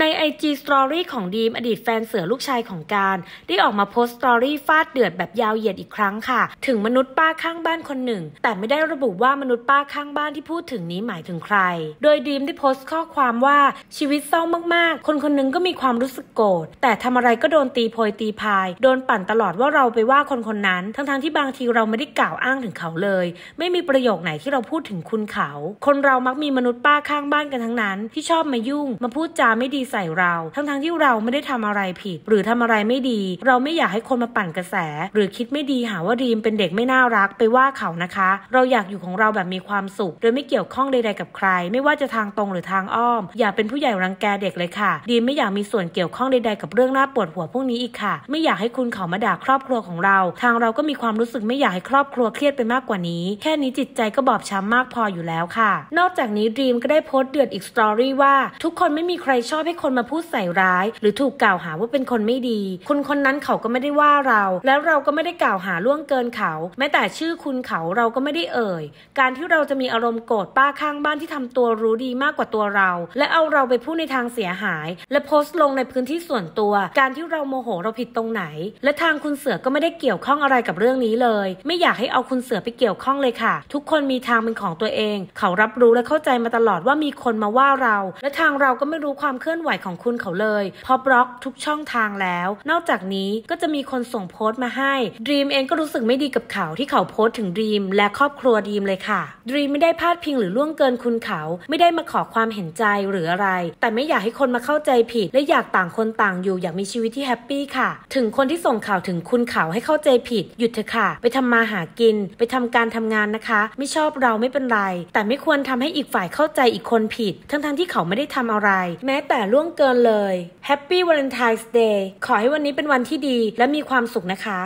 ใน IG Story ของดีมอดีตแฟนเสือลูกชายของการ ได้ออกมาโพสต์สตอรี่ฟาดเดือดแบบยาวเหยียดอีกครั้งค่ะ ถึงมนุษย์ป้าข้างบ้านคนหนึ่ง แต่ไม่ได้ระบุว่ามนุษย์ป้าข้างบ้านที่พูดถึงนี้หมายถึงใคร โดยดีมได้โพสต์ข้อความว่าชีวิตเศร้ามากๆ คนคนหนึงก็มีความรู้สึกโกรธแต่ทำอะไรก็โดนตีโพยตีพาย โดนปั่นตลอดว่าเราไปว่าคนคนนั้น ทั้งๆที่บางทีเราไม่ได้กล่าวอ้างถึงเขาเลย ไม่มีประโยคไหนที่เราพูดถึงคุณเขา คนเรามักมีมนุษย์ป้าข้างบ้านกันทั้งนั้น ที่ชอบมายุ่ง มาพูดจาไม่ดีใส่เรา ทั้งๆทที่เราไม่ได้ทำอะไรผิด หรือทำอะไรไม่ดี เราไม่อยากให้คนมาปั่นกระแส หรือคิดไม่ดีหาว่าดีมเป็นเด็กไม่น่ารักไปว่าเขานะคะ เราอยากอยู่ของเราแบบมีความสุข โดยไม่เกี่ยวข้องใดๆกับใคร ไม่ว่าจะทางตรงหรือทางอ้อม อย่าเป็นผู้ใหญ่รังแกเด็กเลยค่ะดีมไม่อยากมีส่วนเกี่ยวข้องใดๆกับเรื่องน่าปวดหัวพวกนี้อีกค่ะ ไม่อยากให้คุณเขามาด่าครอบครัวของเรา ทางเราก็มีความรู้สึกไม่อยากให้ครอบครัวเครียดไปมากกว่านี้ แค่นี้จิตใจก็บอบช้ำมากพออยู่แล้วค่ะ นอกจากนี้ดีมก็ได้โพสต์เดือดอีกสตอรี่ว่า ทุกคนไม่มีใครชอบให้คนมาพูดใส่ร้าย หรือถูกกล่าวหาว่าเป็นคนไม่ดี คนคนนั้นเขาก็ไม่ได้ว่าเรา แล้วเราก็ไม่ได้กล่าวหาล่วงเกินเขา แม้แต่ชื่อคุณเขาเราก็ไม่ได้เอ่ย การที่เราจะมีอารมณ์โกรธป้าข้างบ้านที่ทำตัวรู้ดีมากกว่าตัวเรา และเอาเราไปพูดในทางเสียหาย และโพสต์ลงในพื้นที่ส่วนตัว การที่เราโมโหเราผิดตรงไหน และทางคุณเสือก็ไม่ได้เกี่ยวข้องอะไรกับเรื่องนี้เลย ไม่อยากให้เอาคุณเสือไปเกี่ยวข้องเลยค่ะ ทุกคนมีทางเป็นของตัวเอง เขารับรู้และเข้าใจมาตลอดว่ามีคนมาว่าเรา และทางเราก็ไม่รู้ความเคลื่อนไหวของคุณเขาเลยเพราะบล็อกทุกช่องทางแล้ว นอกจากนี้ก็จะมีคนส่งโพสต์มาให้ดรีมเองก็รู้สึกไม่ดีกับเขาที่เขาโพสต์ถึงดรีมและครอบครัวดรีมเลยค่ะดรีมไม่ได้พาดพิงหรือล่วงเกินคุณเขา ไม่ได้มาขอความเห็นใจหรืออะไร แต่ไม่อยากให้คนมาเข้าใจผิด และอยากต่างคนต่างอยู่อยากมีชีวิตที่ happy ค่ะ ถึงคนที่ส่งข่าวถึงคุณเขาให้เข้าใจผิด หยุดเถอะค่ะ ไปทำมาหากิน ไปทำการทำงานนะคะ ไม่ชอบเราไม่เป็นไร แต่ไม่ควรทำให้อีกฝ่ายเข้าใจอีกคนผิด ทั้งๆทที่เขาไม่ได้ทำอะไร แม้แต่ล่วงเกินเลย Happy Valentine's Day ขอให้วันนี้เป็นวันที่ดีและมีความสุขนะคะ